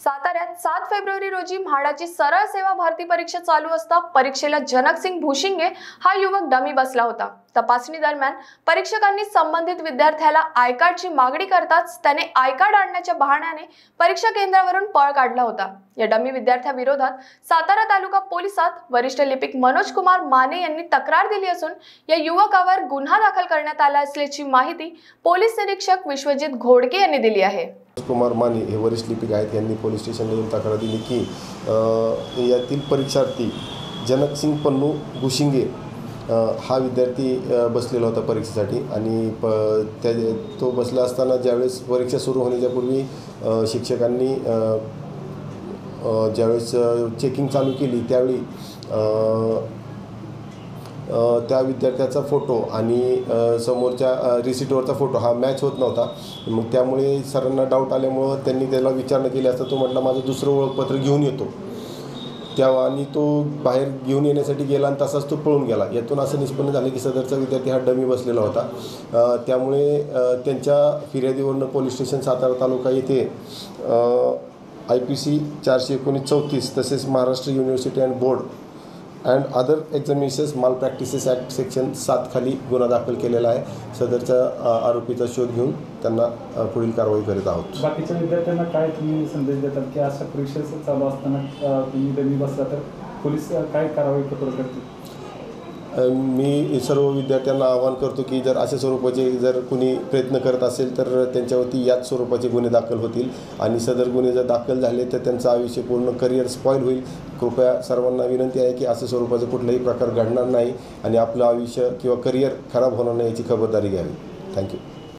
साताऱ्यात सात फेब्रुवारी रोजी म्हाडाची सरळ सेवा भारती परीक्षा चालू असता परीक्षेला जनकसिंग भुशिंगे हा युवक डमी बसला होता. तपासणी दरम्यान परीक्षकांनी संबंधित विद्यार्थ्याला आय कार्डची मागणी करताच त्याने आय कार्ड आणण्याच्या बहाण्याने परीक्षा केंद्रावरून पळ काढला होता. या डमी विद्यार्थ्याविरोधात सातारा तालुका पोलिसात वरिष्ठ लिपिक मनोज कुमार माने यांनी तक्रार दिली असून या युवकावर गुन्हा दाखल करण्यात आला असल्याची माहिती पोलीस निरीक्षक विश्वजित घोडके यांनी दिली आहे. कुमार माने हे वरिष्ठ लिपिक आहेत. यांनी पोलीस स्टेशनला येऊन तक्रार दिली की यातील परीक्षार्थी जनकसिंग पन्नू गुशिंगे हा विद्यार्थी बसलेला होता परीक्षेसाठी आणि प त्या तो बसला असताना ज्यावेळेस परीक्षा सुरू होण्याच्या पूर्वी शिक्षकांनी ज्यावेळेस चेकिंग चालू केली त्यावेळी त्या विद्यार्थ्याचा फोटो आणि समोरच्या रिसिटवरचा फोटो हा मॅच होत नव्हता. मग त्यामुळे सरांना डाऊट आल्यामुळं त्यांनी त्याला विचारणा केली असता तो म्हटला माझं दुसरं ओळखपत्र घेऊन येतो. तेव्हा आणि तो बाहेर घेऊन येण्यासाठी गेला आणि तसाच तो पळून गेला. यातून असं निष्पन्न झालं की सदरचा विद्यार्थी हा डमी बसलेला होता. त्यामुळे त्यांच्या फिर्यादीवरनं पोलीस स्टेशन सातारा तालुका येथे आय पी सी चारशे एकोणीस चौतीस तसेच Maharashtra university and board and other examinations malpractices act section सात खाली गुन्हा दाखल केलेला आहे. सदरच्या आरोपीचा शोध घेऊन त्यांना पुढील कारवाई करीत आहोत. बाकीच्या विद्यार्थ्यांना काय तुम्ही संदेश देतात? की अशा परीक्षेचं चालू असताना तुम्ही दमी बसला तर पोलीस काय कारवाई करू करतील? मी सर्व विद्यार्थ्यांना आवाहन करतो की जर अशा स्वरूपाचे जर कुणी प्रयत्न करत असेल तर त्यांच्यावरती याच स्वरूपाचे गुन्हे दाखल होतील. आणि सदर गुन्हे जर दाखल झाले तर त्यांचं आयुष्य पूर्ण करिअर स्पॉईल होईल. कृपया सर्वांना विनंती आहे की असं स्वरूपाचं कुठलाही प्रकार घडणार नाही. आणि आपलं आयुष्य किंवा करिअर खराब होणार नाही याची खबरदारी घ्यावी. थँक्यू